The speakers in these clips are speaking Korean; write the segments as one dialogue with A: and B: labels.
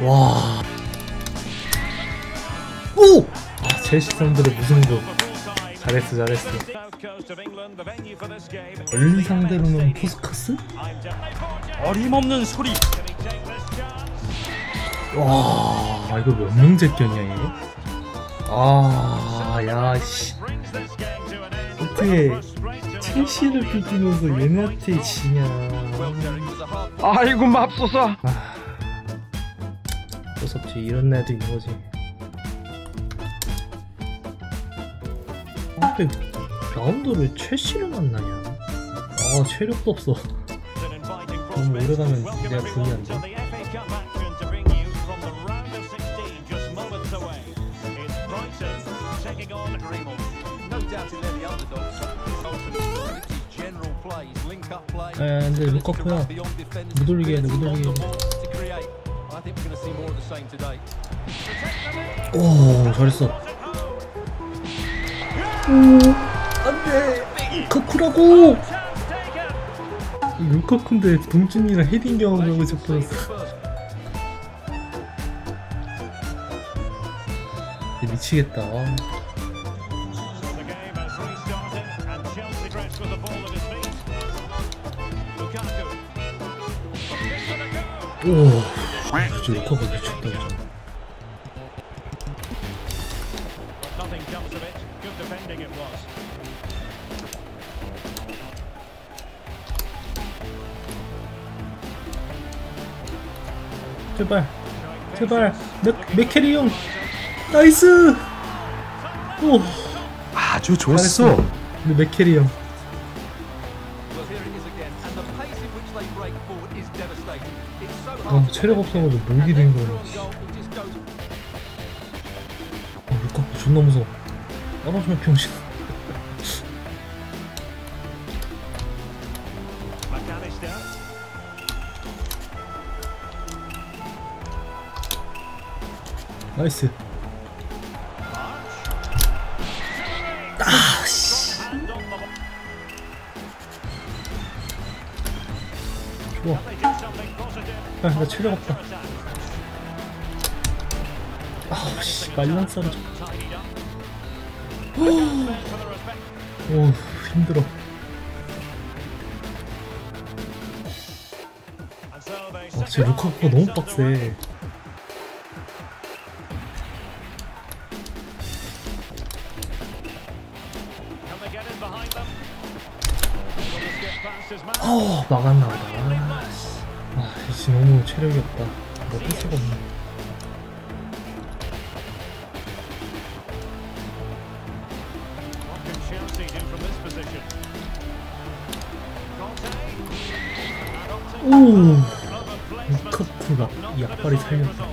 A: 와. 오! 아, 첼시 상대로 무승부. 잘했어, 잘했어. 얼리 상대로는 포스카스?
B: 어림없는 소리
A: 와, 이거 몇 명 제껴냐, 얘? 아, 야, 씨. 어떻게 첼시를 비기면서 얘네한테 지냐.
B: 아이고 맙소사
A: 아, 무섭지 이런 날도 있는 거지. 아, 근데 라운드를 첼시를 만나냐? 아 체력도 없어. 너무 오래 가면 내가 불리한데. 아, 근데 루카쿠야 못 올리게 해야 돼, 못 올리게 해야 돼. 오, 잘했어. 오, 안돼. 카쿠라고. 이 루카쿠인데 동준이랑 헤딩 경험하고 싶어졌어. 미치겠다. 오, 진짜 루카쿠 미쳤다 진짜.
C: Nothing comes of it. Good defending it was.
A: 제발 제발. 맥 맥캐리 형 나이스! 오.
B: 아주
A: 잘했어 근데 맥캐리 형 아, 체력 없어가지고 목이 된 거네 씨. 아, 루카쿠 존나 무서워 떨어지면 병신. 나이스 나 체력 없다. 아씨 말랑 싸움
C: Tidied up.
A: 오. 힘들어 아
C: up.
A: 루카쿠가 너무 빡세
C: underway. Can they get in behind them? Able to skip past his man.
A: 아 막았나 보다 아 이제 너무 체력이 없다 뭐할 수가 없네 오. 루카쿠가
C: Not
A: 이
C: the
A: 앞발이
C: desired
A: 살렸다.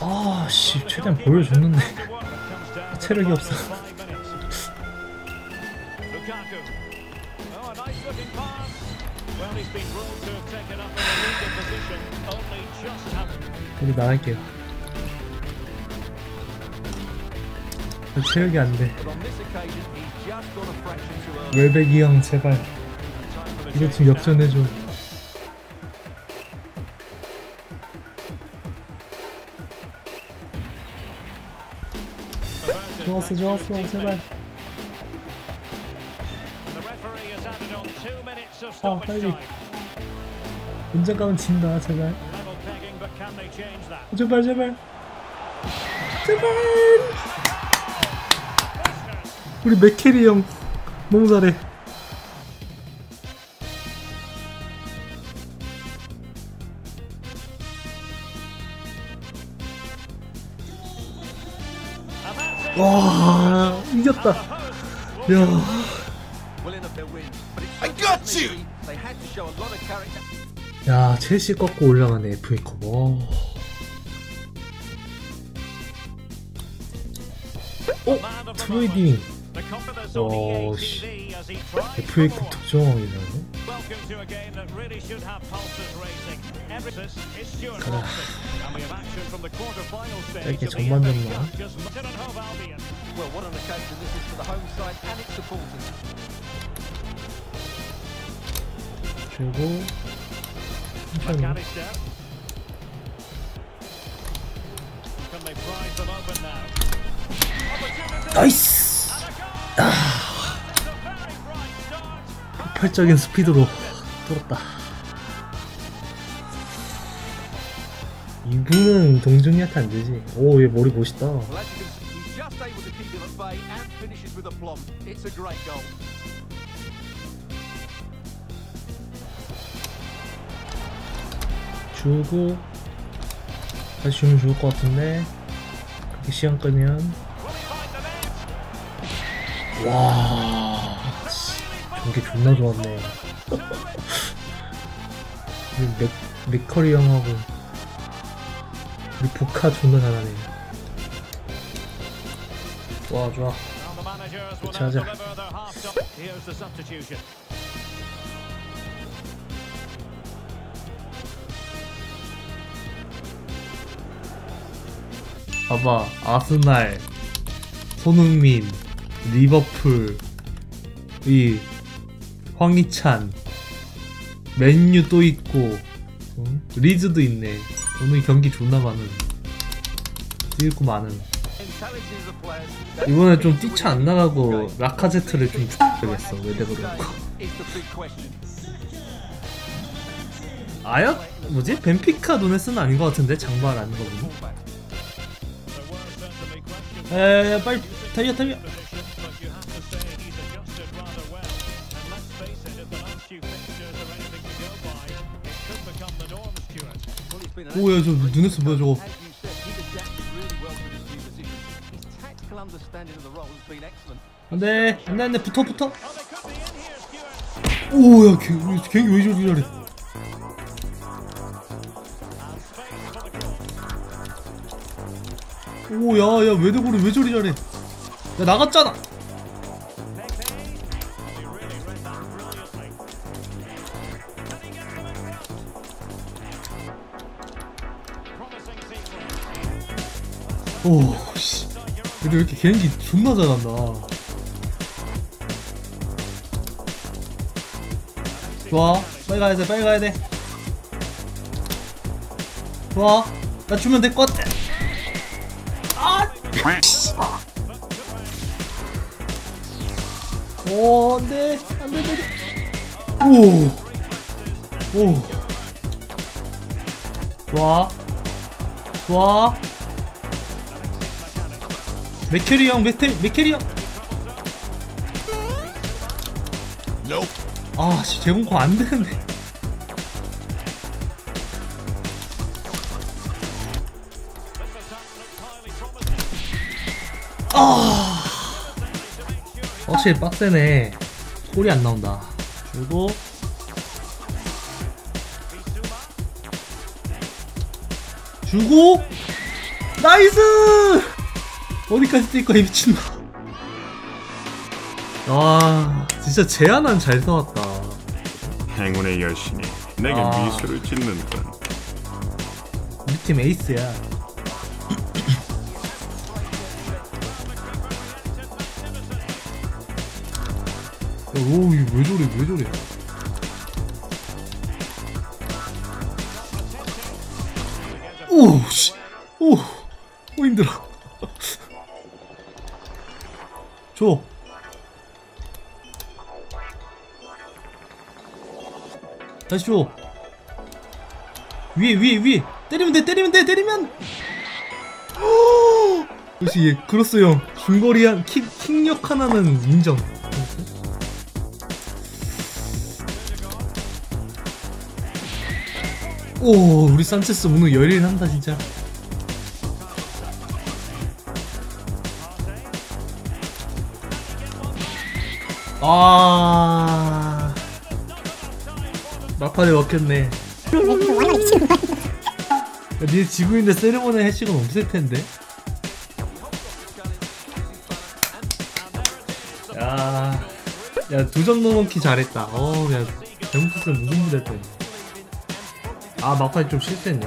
A: 아씨 최대한 보여줬는데 체력이 없어.
C: Oh.
A: 우리 나갈게요 저 체력이 안돼 웰백이 형 제발 이거 좀 역전해줘 좋았어 좋았어 제발 아 빨리 가면 진다 제발? 제발 제발 제발 우리 맥캐리 형 너무 잘해 와 이겼다 야
B: I got you
A: 야, 첼시 꺾고 올라가네, FA컵. 와. 어? 트로이딩.
C: moment. The confidence
A: 어, 씨. FA컵 득점왕이네.
C: Welcome to a game that really should have pulses racing. Everything is Stuart
A: 가자.
C: Watson. And we have action from the quarter-final stage
A: 짧게
C: of the
A: 전반전만.
C: FA Cup. Just Luton and Hove Albion.
D: Well, what an occasion this is for the home side and its supporters.
A: 그리고 천천히.
C: McAllister. Can they prize them open now? Opportunity.
A: 나이스. 폭발적인 스피드로 뚫었다. 이분은 동준이한테 안 되지. 오, 얘 머리 멋있다. 주고 다시 주면 좋을 것 같은데 그렇게 시간 끄면? 와 씨, 전개 존나 좋았네 맥, 맥커리 형하고 우리 보카 존나 잘하네 좋아 좋아
C: substitution.
A: 봐봐 아스날 손흥민 리버풀 이 황희찬 맨유 또 있고 응? 리즈도 있네 오늘 경기 존나 많은 뛰고 많은 이번에 좀 뛰쳐 안 나가고 라카제트를 좀
D: the big question.
A: 아야 뭐지 벤피카 노네스는 아닌 것 같은데 장발 아닌 거 보니
D: Fullback.
C: There were certainly questions
A: 에 빨리 달려 달려 오야 저 누네스 뭐야 저거. 안돼 안돼 안돼 붙어 붙어
C: Oh.
A: 오야 갱이 왜 저리 잘해. 오야야 외대고를 왜 저리 잘해 야 나갔잖아 오 씨. 근데 왜 이렇게 개인기 존나 잘한다. 좋아. 빨리 가야 돼 빨리 가야 돼. 좋아. 나 주면 될 것 같아. 아! 씨. 오 안 돼. 안 돼 안 돼. 오 오. 좋아. 좋아 맥캐리 형 메테 맥캐리 형 아, 씨, 제공권 안 되는데. 아, 확실히 빡세네. 골이 안 나온다. 그리고 주고 nice! 어디까지 뛸 거야 이 미친놈. 아, 진짜 제안은 잘 써왔다.
E: 행운의 여신이 내게
A: 아.
E: 미소를 짓는군.
A: 우리 팀 에이스야. 야, 오, 이거 왜 저래, 왜 저래. 오, 씨. 오, 오, 힘들어. 줘. 다시 줘. 위에 위에 위에. 때리면 돼 때리면 돼 때리면. 역시 얘 크로스 형. 중거리 한 킥, 킥력 하나는 인정. 오 우리 산체스 오늘 열일한다 진짜 아. 막판에 먹혔네. 야, 니네 지고 있는데 세레모니 할 시간 없을 텐데. 야, 야 두점 넣어놓기 잘했다. 어야 잘못했으면 무슨 때. 아 막판에 좀 실수했네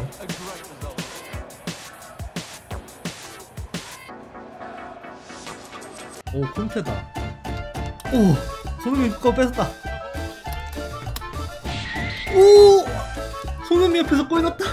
A: 오 콘테다 오 손흥민 거 뺏었다. 오 손흥민 옆에서 골 넣었다